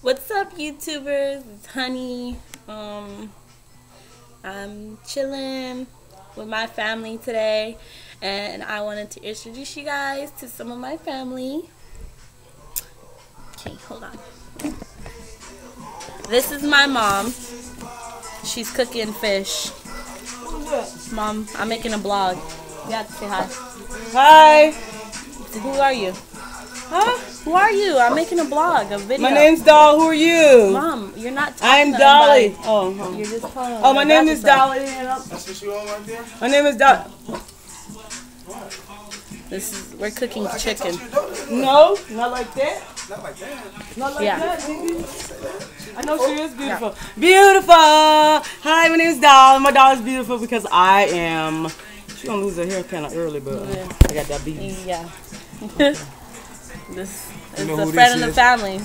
What's up, YouTubers? It's Honey. Um, I'm chilling with my family today, and I wanted to introduce you guys to some of my family. Okay, hold on. This is my mom. She's cooking fish. Mom, I'm making a blog. You have to say hi. Hi, Who are you? Huh? Who are you? I'm making a blog, a video. My name's Doll. Who are you? Mom, you're not talking I'm to Dolly. anybody. Oh, oh. You're just calling. oh, my name is Dolly. Dolly. and I'm- That's what you on right there? My name is Dolly. This is we're cooking chicken. No, not like that. Not like that. Not like Yeah. that, baby. I know she is beautiful. Beautiful. Hi, my name is Doll. My doll is beautiful because I am. She gonna lose her hair kind of early, but Yeah. I got diabetes. Yeah. this is know a friend this of the family.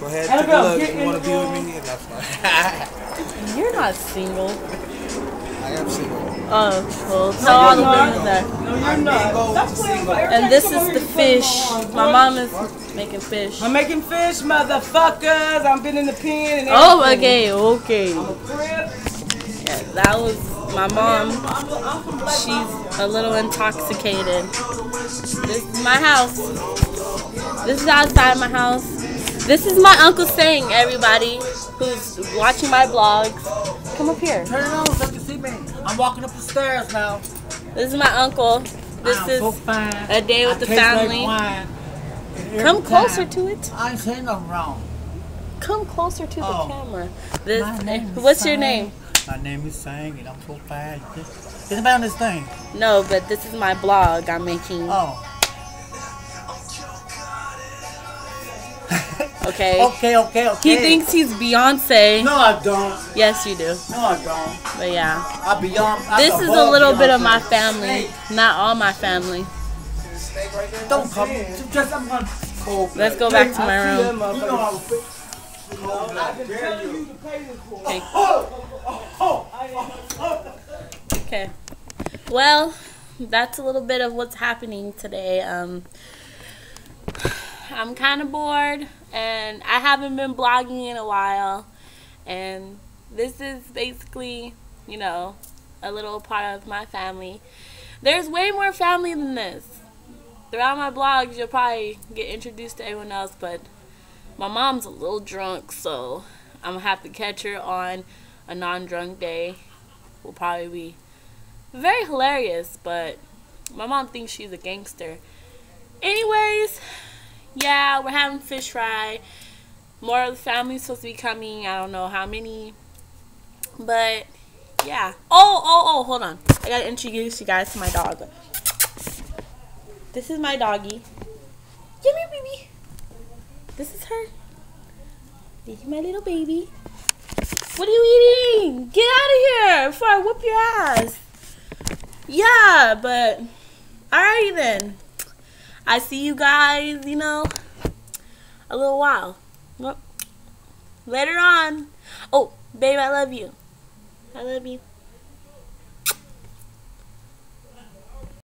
Go ahead, Hey, take girl, a look. You in want to the be with room. me? That's fine. You're not single. I am single. Oh, well, tell all the women that. No, you're not. Stop playing with her. And this is the here, put them fish. My mom is making fish. I'm making fish, motherfuckers. I've been in the pen. And Oh, everything. okay, okay. Crib. Yeah, that was my mom. I'm, I'm from Black She's a little intoxicated. This is my house. This is outside my house. This is my Uncle Sang, everybody who's watching my vlogs. Come up here. Turn it on so you can see me. I'm walking up the stairs now. This is my uncle. This I'm is so a day with I the family. wine. And every Come closer to it. I ain't saying nothing wrong. Come closer to the Oh. camera. This. My name is What's your name? My name is Sang and I'm so fine. It's about this thing. No, but this is my blog I'm making. Oh. Okay. Okay, okay, okay. He thinks he's Beyonce. No, I don't. Yes, you do. No, I don't. But yeah. I beyond. I This is a little bit of my family. Hey, Not all my family. Right don't come. Just I'm gonna. Let's go back to my I see that room. I've you to pay this. Okay. Okay. Well, that's a little bit of what's happening today. Um, I'm kind of bored, and I haven't been blogging in a while. And this is basically, you know, a little part of my family. There's way more family than this. Throughout my blogs, you'll probably get introduced to everyone else, but my mom's a little drunk, so I'm gonna have to catch her on a non-drunk day. Will probably be very hilarious, but my mom thinks she's a gangster. Anyways, yeah, we're having fish fry. More of the family's supposed to be coming. I don't know how many, but yeah. Oh, oh, oh, hold on. I gotta introduce you guys to my dog. This is my doggy. Come here, baby. This is her. This is my little baby. What are you eating? Get out of here before I whoop your ass. Yeah, but alrighty then. I see you guys, you know, a little while. Later on. Oh, babe, I love you. I love you.